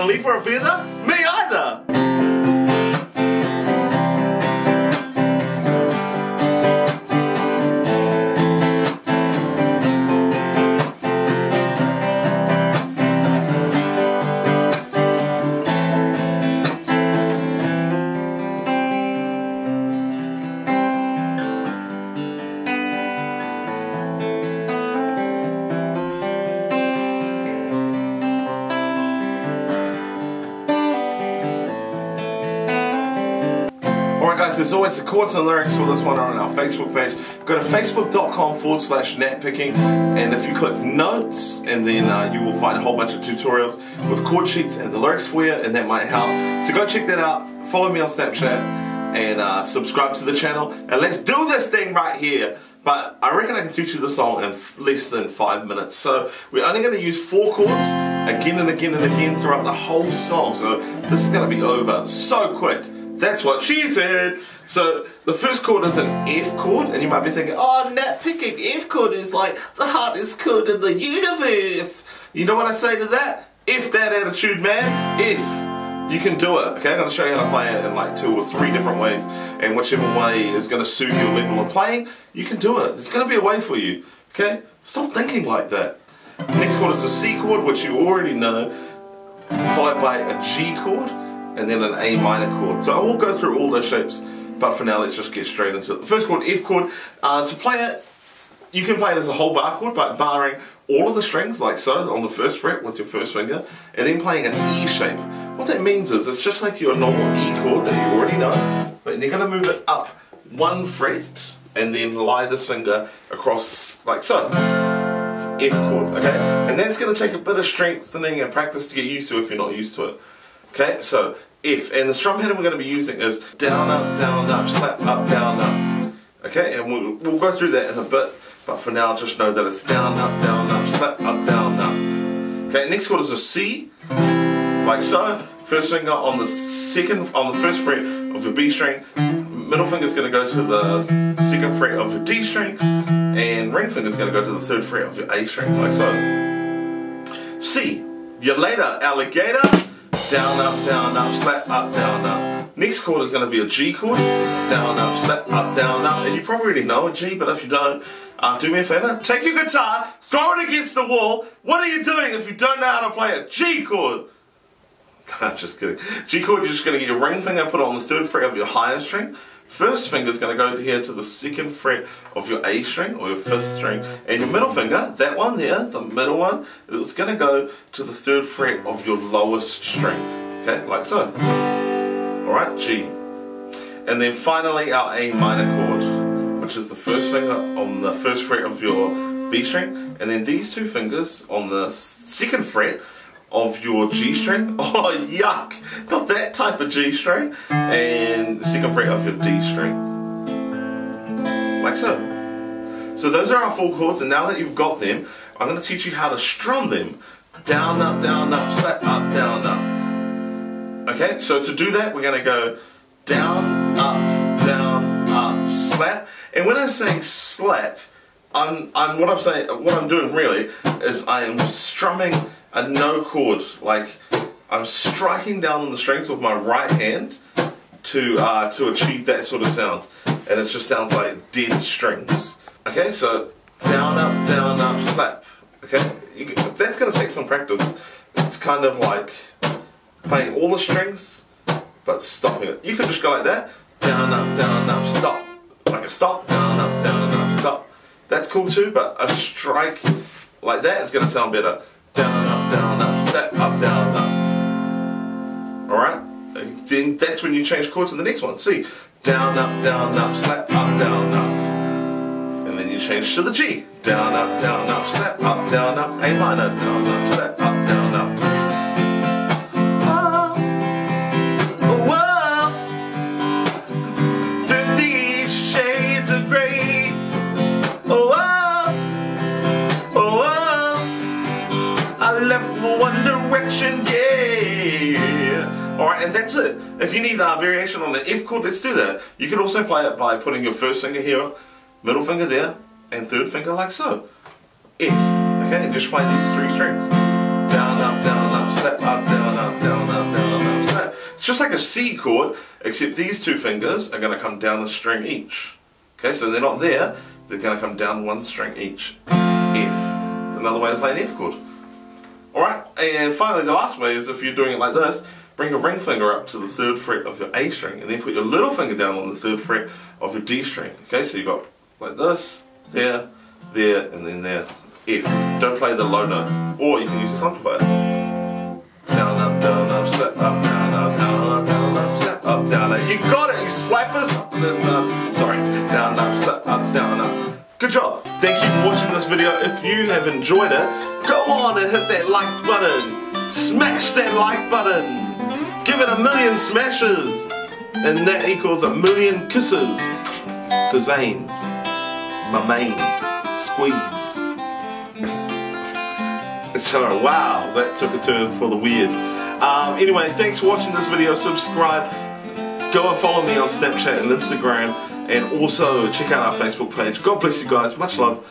a leaf There's always the chords and lyrics for this one are on our Facebook page. Go to facebook.com forward slash natpicking and if you click notes and then uh, you will find a whole bunch of tutorials with chord sheets and the lyrics for you and that might help. So go check that out, follow me on Snapchat and uh, subscribe to the channel and let's do this thing right here. But I reckon I can teach you the song in less than five minutes. So we're only going to use four chords again and again and again throughout the whole song. So this is going to be over so quick. That's what she said. So the first chord is an F chord, and you might be thinking, oh, Nat picking F chord is like the hardest chord in the universe. You know what I say to that? If that attitude, man. If. You can do it, okay? I'm going to show you how to play it in like two or three different ways, and whichever way is going to suit your level of playing, you can do it. There's going to be a way for you, okay? Stop thinking like that. Next chord is a C chord, which you already know, followed by a G chord, and then an A minor chord. So I will go through all those shapes, but for now let's just get straight into it. The first chord, F chord. Uh, to play it, you can play it as a whole bar chord, but barring all of the strings like so on the first fret with your first finger, and then playing an E shape. What that means is it's just like your normal E chord that you already know, but you're going to move it up one fret and then lie this finger across like so. F chord, okay? And that's going to take a bit of strengthening and practice to get used to if you're not used to it. Okay, so F, and the strum pattern we're going to be using is down, up, down, up, slap, up, down, up. Okay, and we'll, we'll go through that in a bit, but for now just know that it's down, up, down, up, slap, up, down, up. Okay, next chord is a C, like so. First finger on the second, on the first fret of your B string. Middle finger is going to go to the second fret of your D string, and ring finger is going to go to the third fret of your A string, like so. C, you later, alligator. Down, up, down, up, slap, up, down, up. Next chord is going to be a G chord. Down, up, slap, up, down, up. And you probably already know a G, but if you don't, uh, do me a favor. Take your guitar, throw it against the wall. What are you doing if you don't know how to play a G chord? I'm just kidding. G chord, you're just going to get your ring finger, put it on the third fret of your higher string. First finger is going to go here to the second fret of your A string or your fifth string. And your middle finger, that one there, the middle one, is going to go to the third fret of your lowest string. Okay, like so. Alright, G. And then finally our A minor chord, which is the first finger on the first fret of your B string. And then these two fingers on the second fret of your G string. Oh, yuck! Not that type of G string. And second fret of your D string. Like so. So those are our four chords, and now that you've got them, I'm going to teach you how to strum them. Down, up, down, up, slap, up, down, up. Okay, so to do that, we're going to go down, up, down, up, slap. And when I'm saying slap, I'm, I'm what I'm saying, what I'm doing really is I am strumming a no chord. Like I'm striking down on the strings with my right hand to uh, to achieve that sort of sound, and it just sounds like dead strings. Okay, so down, up, down, up, slap. Okay, you, that's to take some practice. It's kind of like playing all the strings, but stopping it. You could just go like that, down, up, down, up, stop, like a stop, down, up, down, up, stop. That's cool too, but a strike like that is to sound better. Down, Then that's when you change chord to the next one. See? Down, up, down, up, slap, up, down, up. And then you change to the G. Down, up, down, up, slap, up, down, up, A minor, down, up, slap, up, down, Alright, and that's it. If you need a variation on the F chord, let's do that. You could also play it by putting your first finger here, middle finger there, and third finger like so. F. Okay, and just play these three strings. down, up, down, up, step, up, down, up, down, up, down, up, step. It's just like a C chord, except these two fingers are going to come down a string each. Okay, so they're not there, they're going to come down one string each. F. Another way to play an F chord. Alright, and finally the last way is if you're doing it like this, bring your ring finger up to the third fret of your A string and then put your little finger down on the third fret of your D string. Okay, so you've got like this, there, there, and then there. F. Don't play the low note. Or you can use the thumb it. Down, up, down, up, step, up, down, up, down, up, down, up, step, up, down, up. You got it, you slappers! Then, uh, sorry. Down, up, step, up, down, up. Good job. Thank you for watching this video. If you have enjoyed it, go on and hit that like button. Smash that like button. Give it a million smashes. And that equals a million kisses. To Zayn. My main. Squeeze. So, wow, that took a turn for the weird. Um, anyway, thanks for watching this video. Subscribe. Go and follow me on Snapchat and Instagram. And also check out our Facebook page. God bless you guys. Much love.